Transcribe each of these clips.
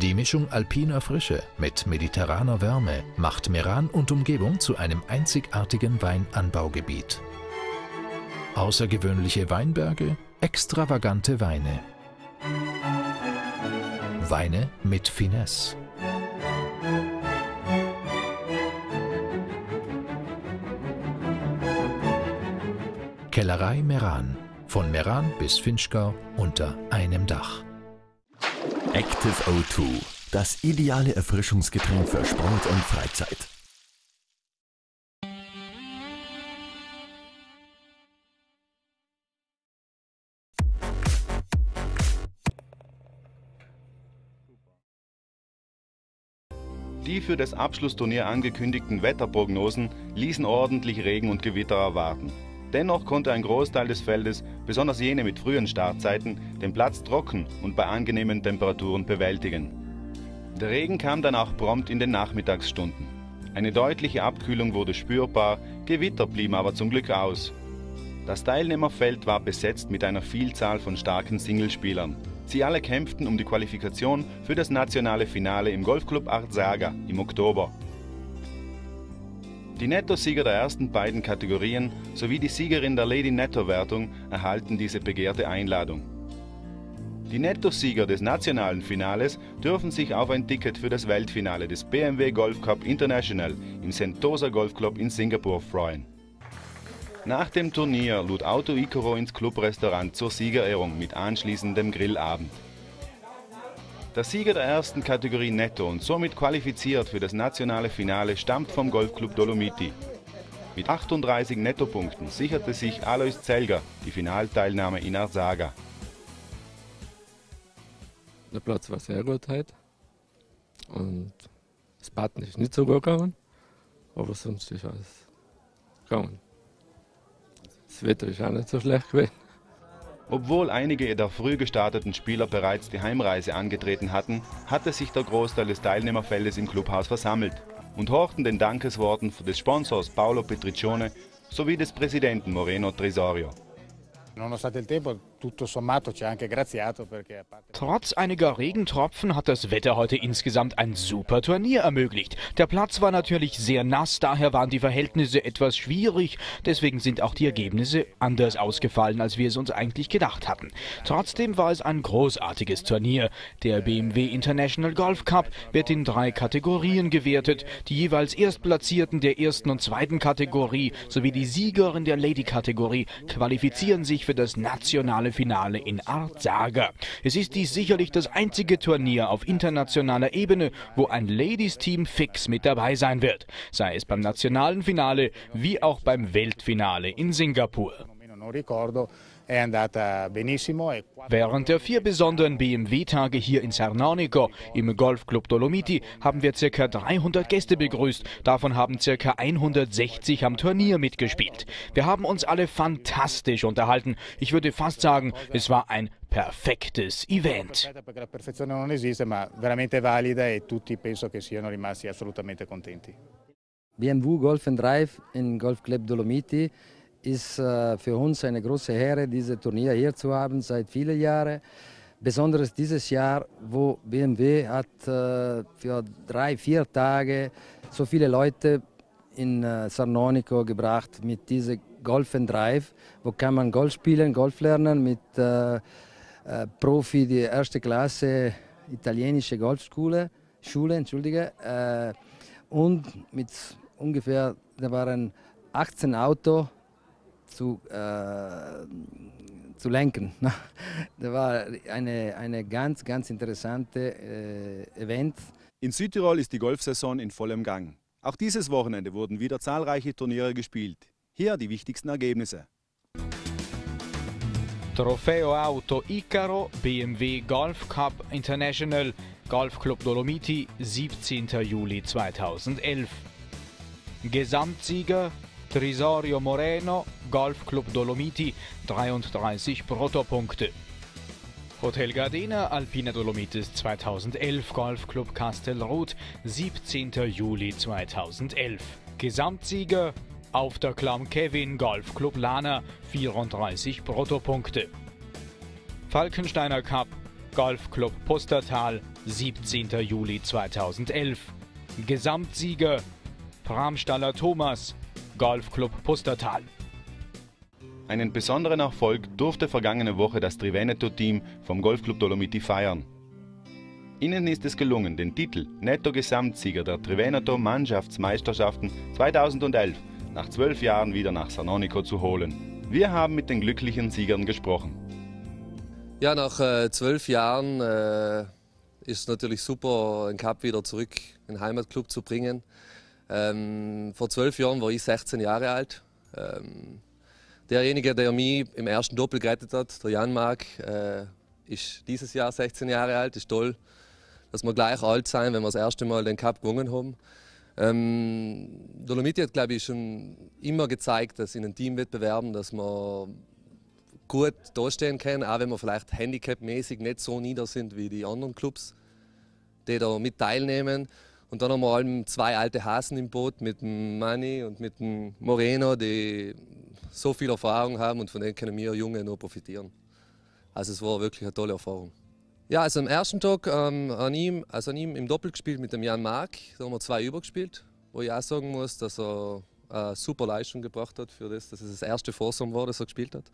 Die Mischung alpiner Frische mit mediterraner Wärme macht Meran und Umgebung zu einem einzigartigen Weinanbaugebiet. Außergewöhnliche Weinberge, extravagante Weine. Weine mit Finesse. Kellerei Meran. Von Meran bis Finchgau unter einem Dach. Active O2. Das ideale Erfrischungsgetränk für Sport und Freizeit. Die für das Abschlussturnier angekündigten Wetterprognosen ließen ordentlich Regen und Gewitter erwarten. Dennoch konnte ein Großteil des Feldes, besonders jene mit frühen Startzeiten, den Platz trocken und bei angenehmen Temperaturen bewältigen. Der Regen kam dann auch prompt in den Nachmittagsstunden. Eine deutliche Abkühlung wurde spürbar, Gewitter blieben aber zum Glück aus. Das Teilnehmerfeld war besetzt mit einer Vielzahl von starken Singlespielern. Sie alle kämpften um die Qualifikation für das nationale Finale im Golfclub Arzaga im Oktober. Die Nettosieger der ersten beiden Kategorien sowie die Siegerin der Lady Netto-Wertung erhalten diese begehrte Einladung. Die Nettosieger des nationalen Finales dürfen sich auf ein Ticket für das Weltfinale des BMW Golf Cup International im Sentosa Golf Club in Singapur freuen. Nach dem Turnier lud Auto Icaro ins Clubrestaurant zur Siegerehrung mit anschließendem Grillabend. Der Sieger der ersten Kategorie Netto und somit qualifiziert für das nationale Finale stammt vom Golfclub Dolomiti. Mit 38 Nettopunkten sicherte sich Alois Zelger die Finalteilnahme in Arsaga. Der Platz war sehr gut heute und das Button ist nicht so gut gegangen, aber sonst ist alles gegangen. Das Wetter ist auch nicht so schlecht gewesen. Obwohl einige der früh gestarteten Spieler bereits die Heimreise angetreten hatten, hatte sich der Großteil des Teilnehmerfeldes im Clubhaus versammelt und horchten den Dankesworten des Sponsors Paolo Petriccione sowie des Präsidenten Moreno Tresorio. Trotz einiger Regentropfen hat das Wetter heute insgesamt ein super Turnier ermöglicht. Der Platz war natürlich sehr nass, daher waren die Verhältnisse etwas schwierig. Deswegen sind auch die Ergebnisse anders ausgefallen, als wir es uns eigentlich gedacht hatten. Trotzdem war es ein großartiges Turnier. Der BMW International Golf Cup wird in drei Kategorien gewertet. Die jeweils Erstplatzierten der ersten und zweiten Kategorie sowie die Siegerin der Lady-Kategorie qualifizieren sich für das nationale Finale in Arzaga. Es ist dies sicherlich das einzige Turnier auf internationaler Ebene, wo ein Ladies-Team fix mit dabei sein wird, sei es beim nationalen Finale wie auch beim Weltfinale in Singapur. Während der vier besonderen BMW-Tage hier in Sernonico im Golfclub Dolomiti haben wir ca. 300 Gäste begrüßt. Davon haben ca. 160 am Turnier mitgespielt. Wir haben uns alle fantastisch unterhalten. Ich würde fast sagen, es war ein perfektes Event. BMW Golf Drive in Golfclub Dolomiti ist äh, für uns eine große Ehre, dieses Turnier hier zu haben seit vielen Jahren. Besonders dieses Jahr, wo BMW hat äh, für drei, vier Tage so viele Leute in äh, Sarnonico gebracht mit diesem Golf Drive, wo kann man Golf spielen, Golf lernen mit äh, Profi die erste Klasse italienische Golfschule, Schule, entschuldige, und mit ungefähr, da waren 18 Autos zu, äh, zu lenken. das war eine, eine ganz, ganz interessante äh, Event. In Südtirol ist die Golfsaison in vollem Gang. Auch dieses Wochenende wurden wieder zahlreiche Turniere gespielt. Hier die wichtigsten Ergebnisse. Trofeo Auto Icaro, BMW Golf Cup International, Golfclub Dolomiti, 17. Juli 2011. Gesamtsieger Trisorio Moreno, Golfclub Dolomiti, 33 Bruttopunkte. Hotel Gardena, Alpina Dolomitis 2011, Golfclub Castelruth, 17. Juli 2011. Gesamtsieger auf der Klamm Kevin, Golfclub Lana, 34 Bruttopunkte. Falkensteiner Cup, Golfclub Pustertal, 17. Juli 2011. Gesamtsieger Bramstaller Thomas, Golfclub Pustertal. Einen besonderen Erfolg durfte vergangene Woche das Triveneto-Team vom Golfclub Dolomiti feiern. Ihnen ist es gelungen, den Titel Netto-Gesamtsieger der Triveneto Mannschaftsmeisterschaften 2011 nach zwölf Jahren wieder nach Sanonico zu holen. Wir haben mit den glücklichen Siegern gesprochen. Ja, nach äh, zwölf Jahren äh, ist es natürlich super, den Cup wieder zurück in den Heimatclub zu bringen. Ähm, vor zwölf Jahren war ich 16 Jahre alt. Ähm, derjenige, der mich im ersten Doppel gerettet hat, der Jan Mark, äh, ist dieses Jahr 16 Jahre alt. Ist toll, dass wir gleich alt sein, wenn wir das erste Mal den Cup gewonnen haben. Ähm, Dolomiti hat, glaube ich, schon immer gezeigt, dass in den Teamwettbewerben, dass man gut dastehen können, auch wenn wir vielleicht handicapmäßig nicht so nieder sind wie die anderen Clubs, die da mit teilnehmen. Und dann haben wir allem zwei alte Hasen im Boot mit dem Manni und mit dem Moreno, die so viel Erfahrung haben und von denen können wir Junge nur profitieren. Also es war wirklich eine tolle Erfahrung. Ja, also am ersten Tag ähm, an, ihm, also an ihm im Doppel gespielt mit dem Jan Mark. Da haben wir zwei übergespielt, wo ich auch sagen muss, dass er eine super Leistung gebracht hat für das, dass es das erste Foursome war, das er gespielt hat.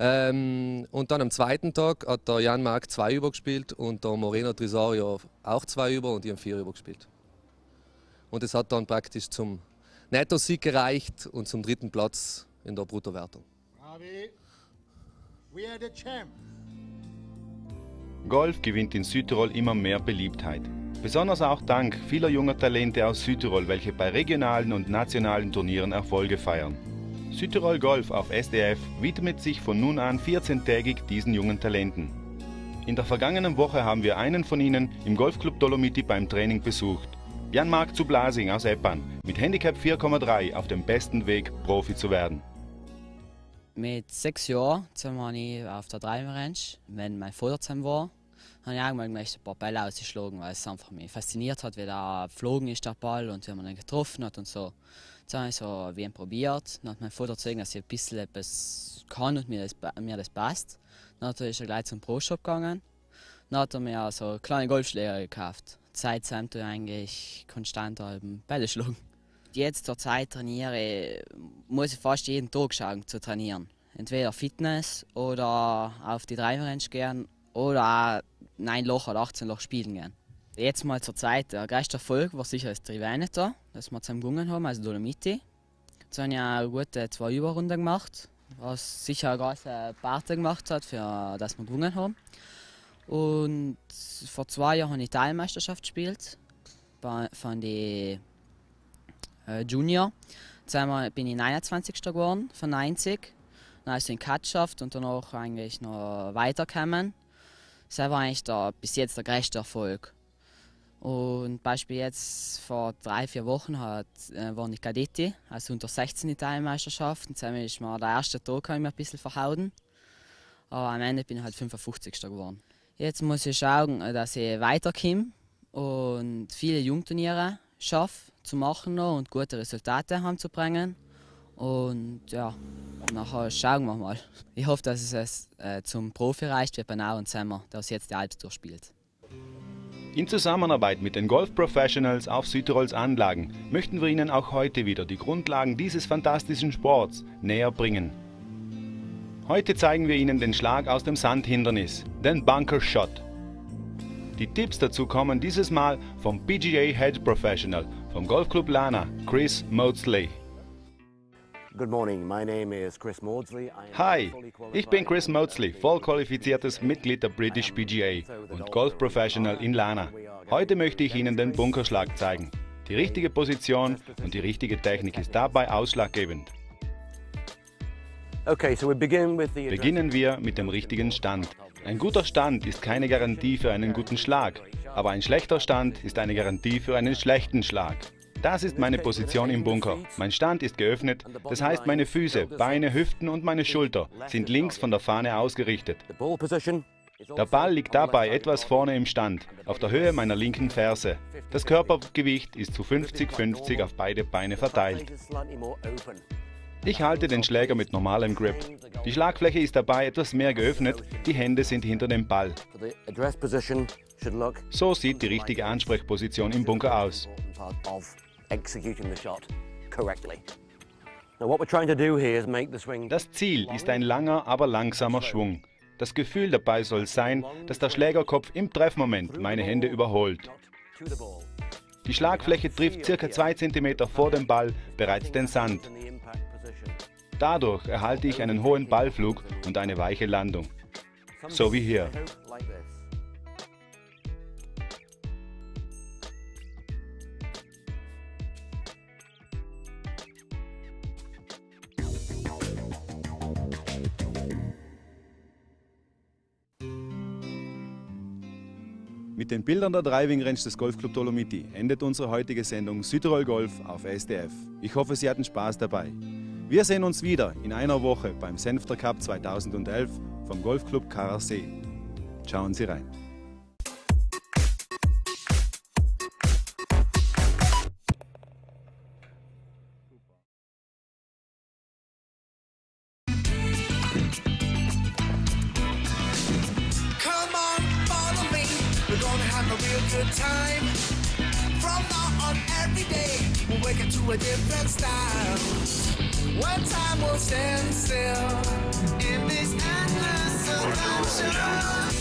Ähm, und dann am zweiten Tag hat der Jan Mark zwei übergespielt und der Moreno Trisario auch zwei über und die haben vier übergespielt. Und es hat dann praktisch zum Netto-Sieg gereicht und zum dritten Platz in der Bruttowertung. Golf gewinnt in Südtirol immer mehr Beliebtheit. Besonders auch dank vieler junger Talente aus Südtirol, welche bei regionalen und nationalen Turnieren Erfolge feiern. Südtirol Golf auf SDF widmet sich von nun an 14-tägig diesen jungen Talenten. In der vergangenen Woche haben wir einen von ihnen im Golfclub Dolomiti beim Training besucht. Jan-Marc Zublasing aus Eppan, mit Handicap 4,3 auf dem besten Weg, Profi zu werden. Mit sechs Jahren war ich auf der Driving Range. Wenn mein Vater war, habe ich irgendwann ein paar Bälle ausgeschlagen, weil es einfach mich fasziniert hat, wie der geflogen ist, der Ball, und wie man ihn getroffen hat und so. Dann habe ich so wie probiert. Dann hat mein Vater gesehen, dass ich ein bisschen etwas kann und mir das, mir das passt. Dann ist er gleich zum Pro-Shop gegangen. Dann hat er mir so kleine Golfschläger gekauft seitdem tue ich eigentlich konstant Bälle schlagen. Jetzt zur Zeit trainiere, muss ich fast jeden Tag schauen zu trainieren. Entweder Fitness oder auf die Driver Range gehen oder auch 9 Loch oder 18 Loch spielen gehen. Jetzt mal zur Zeit, der größte Erfolg war sicher das Triveneto, das wir zusammen gewonnen haben, also Dolomiti. Jetzt habe ich eine gute zwei Überrunden gemacht, was sicher eine große Parte gemacht hat, für das wir gewonnen haben. Und vor zwei Jahren habe ich Teilmeisterschaft gespielt von den äh, Junior. Zweimal bin ich 29. geworden von 90. Dann also in Katschaft und danach eigentlich noch weitergekommen. Das war eigentlich der, bis jetzt der größte Erfolg. Und Beispiel jetzt vor drei, vier Wochen hat, äh, waren die Kadetti, also unter 16 die Teilmeisterschaft. Und dann ist mir der erste Tag ein bisschen verhauen. Aber am Ende bin ich halt 55. geworden. Jetzt muss ich schauen, dass ich weiterkomme und viele Jungturniere schaffe zu machen und gute Resultate heimzubringen. Und ja, nachher schauen wir mal. Ich hoffe, dass es äh, zum Profi reicht wie Benau und Semmer, der jetzt die Alptour spielt. In Zusammenarbeit mit den Golf Professionals auf Südtirols Anlagen möchten wir Ihnen auch heute wieder die Grundlagen dieses fantastischen Sports näher bringen. Heute zeigen wir Ihnen den Schlag aus dem Sandhindernis, den Bunker Shot. Die Tipps dazu kommen dieses Mal vom PGA Head Professional vom Golfclub Lana, Chris Maudsley. Hi, ich bin Chris Maudsley, vollqualifiziertes Mitglied der British PGA und Golf Professional in Lana. Heute möchte ich Ihnen den Bunkerschlag zeigen. Die richtige Position und die richtige Technik ist dabei ausschlaggebend. Beginnen wir mit dem richtigen Stand. Ein guter Stand ist keine Garantie für einen guten Schlag, aber ein schlechter Stand ist eine Garantie für einen schlechten Schlag. Das ist meine Position im Bunker. Mein Stand ist geöffnet, das heißt meine Füße, Beine, Hüften und meine Schulter sind links von der Fahne ausgerichtet. Der Ball liegt dabei etwas vorne im Stand, auf der Höhe meiner linken Ferse. Das Körpergewicht ist zu 50-50 auf beide Beine verteilt. Ich halte den Schläger mit normalem Grip. Die Schlagfläche ist dabei etwas mehr geöffnet, die Hände sind hinter dem Ball. So sieht die richtige Ansprechposition im Bunker aus. Das Ziel ist ein langer, aber langsamer Schwung. Das Gefühl dabei soll sein, dass der Schlägerkopf im Treffmoment meine Hände überholt. Die Schlagfläche trifft ca. 2 cm vor dem Ball bereits den Sand. Dadurch erhalte ich einen hohen Ballflug und eine weiche Landung. So wie hier. Mit den Bildern der Driving Range des Golfclub Dolomiti endet unsere heutige Sendung Südtirol Golf auf SDF. Ich hoffe, Sie hatten Spaß dabei. Wir sehen uns wieder in einer Woche beim Senfter Cup 2011 vom Golfclub KRC. Schauen Sie rein. Have a real good time. From now on, every day, we'll wake up to a different style. One time we'll stand still in this endless adventure.